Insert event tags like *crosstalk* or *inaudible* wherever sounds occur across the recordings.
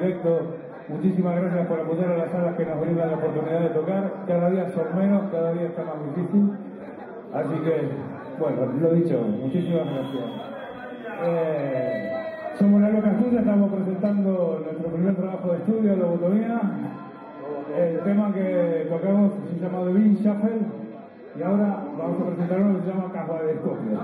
directo, muchísimas gracias por apoyar a las salas que nos brindan la oportunidad de tocar. Cada día son menos, cada día está más difícil. Así que, bueno, lo dicho, muchísimas gracias. Eh, somos la loca tuya, estamos presentando nuestro primer trabajo de estudio, Lobotomía. El tema que tocamos se llama The Bean Shuffle y ahora vamos a presentar uno que se llama Caja de Escopio.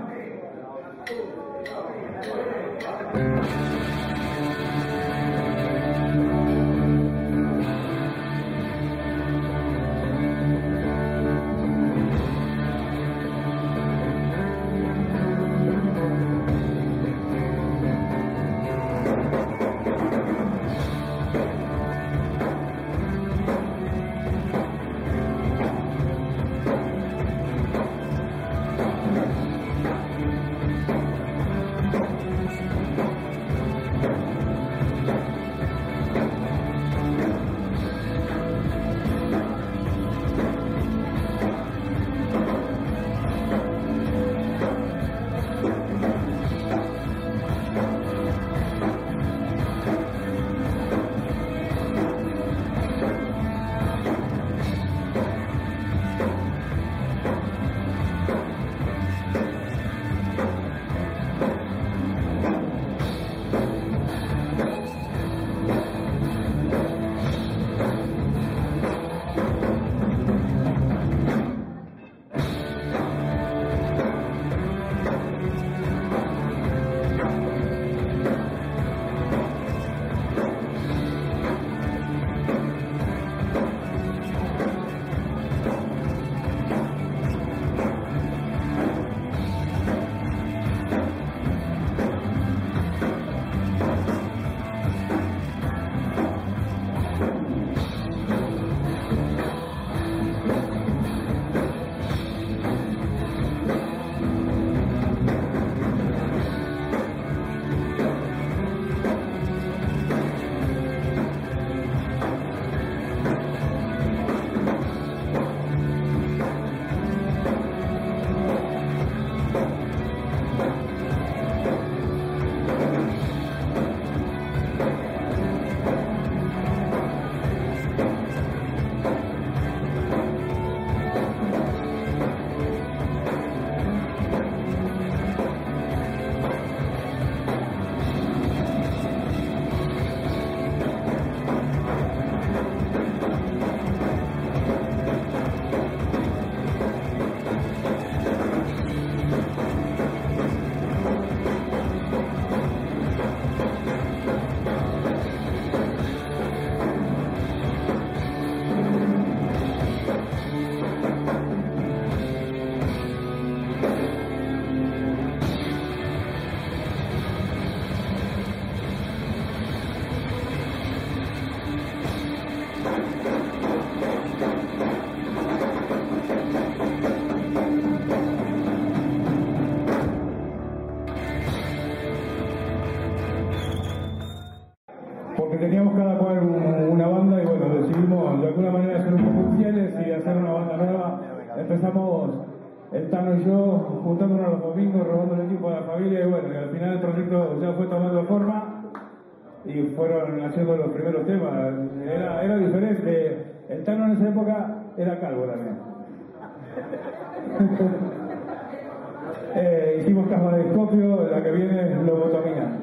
Y fueron haciendo los primeros temas. Era, era diferente. El Tano en esa época era calvo también. *laughs* Eh, hicimos caja de escopio, la que viene es lobotomía.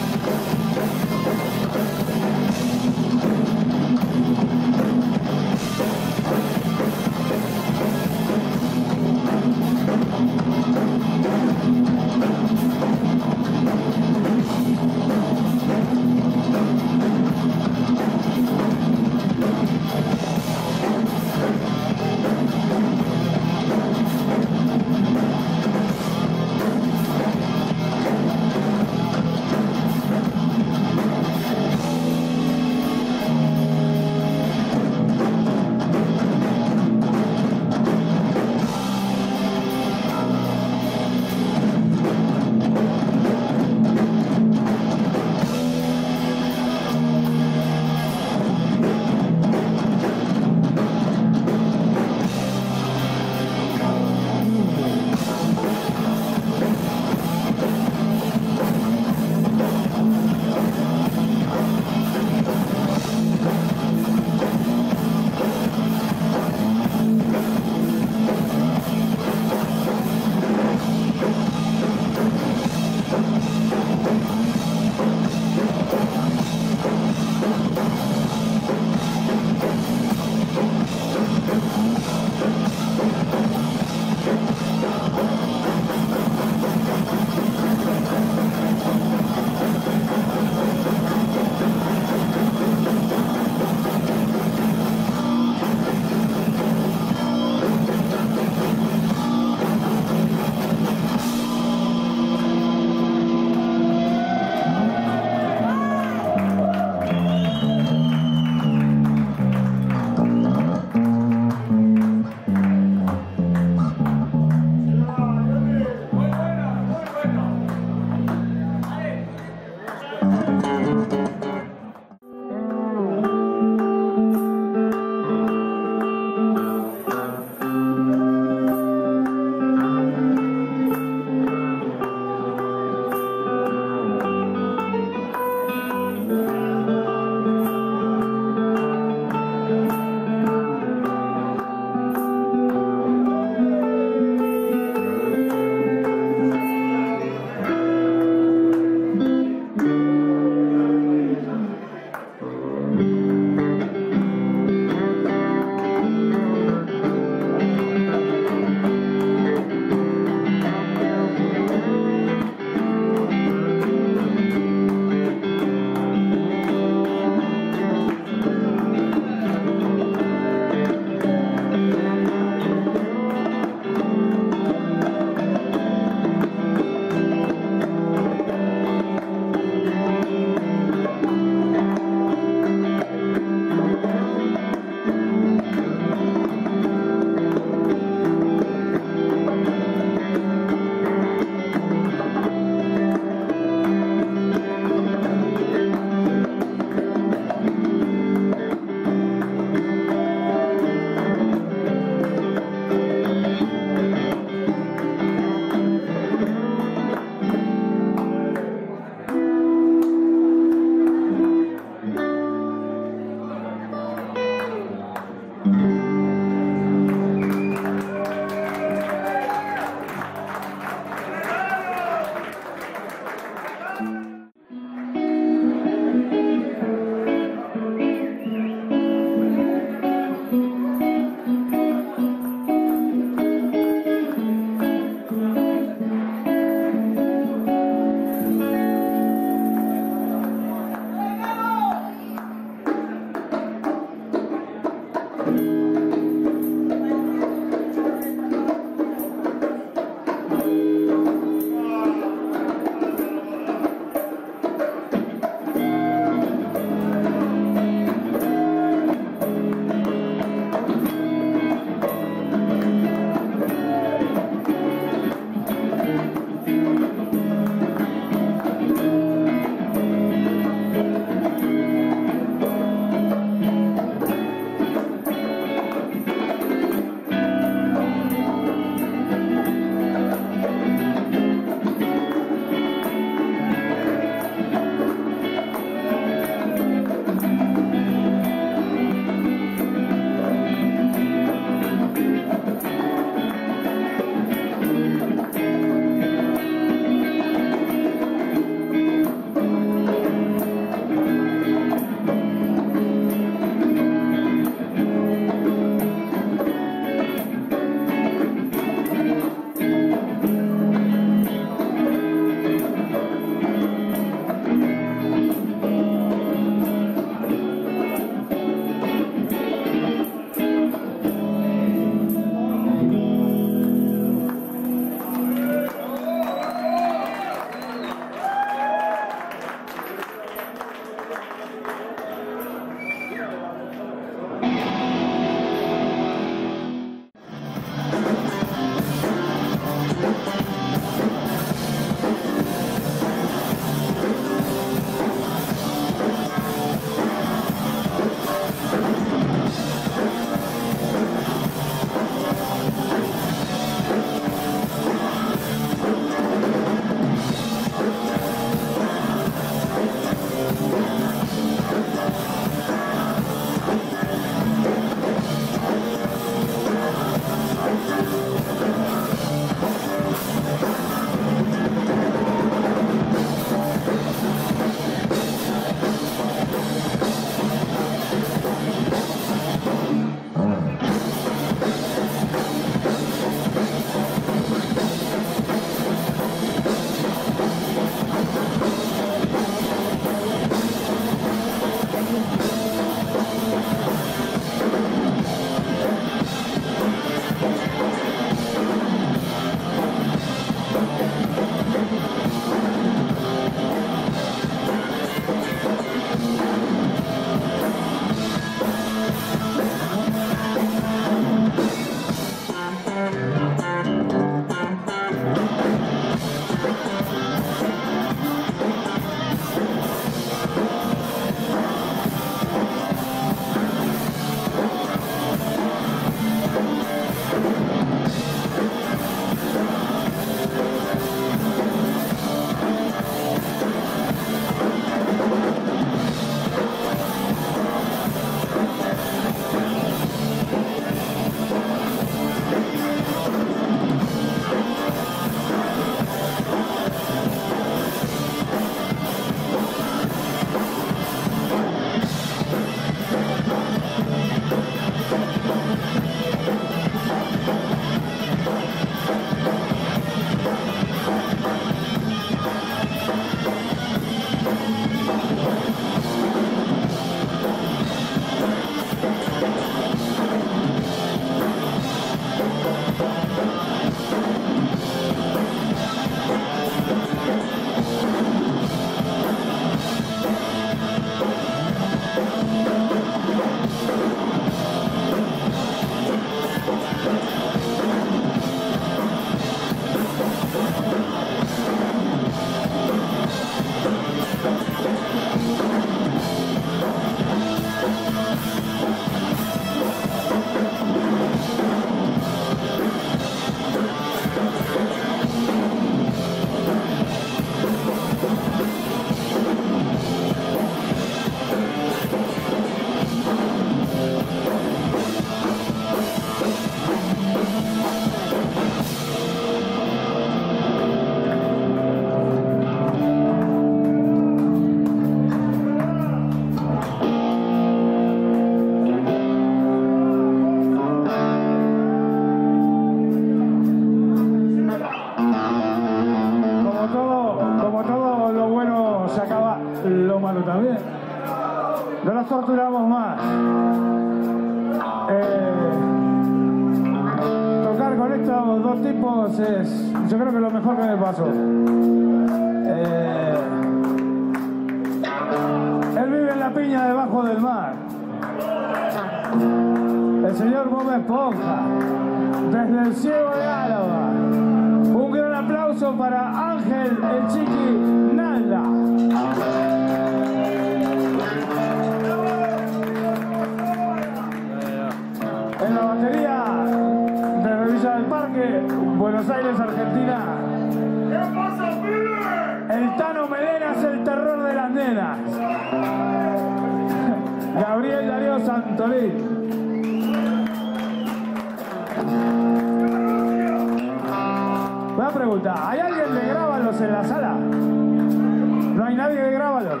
Una pregunta, ¿hay alguien de Grábalos en la sala? No hay nadie de Grábalos.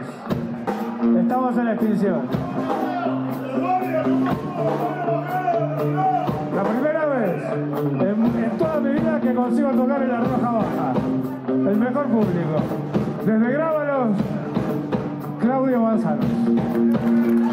Estamos en la extinción. La primera vez en, toda mi vida que consigo tocar en la Roja Baja. El mejor público. Desde Grábalos, Claudio Manzanos.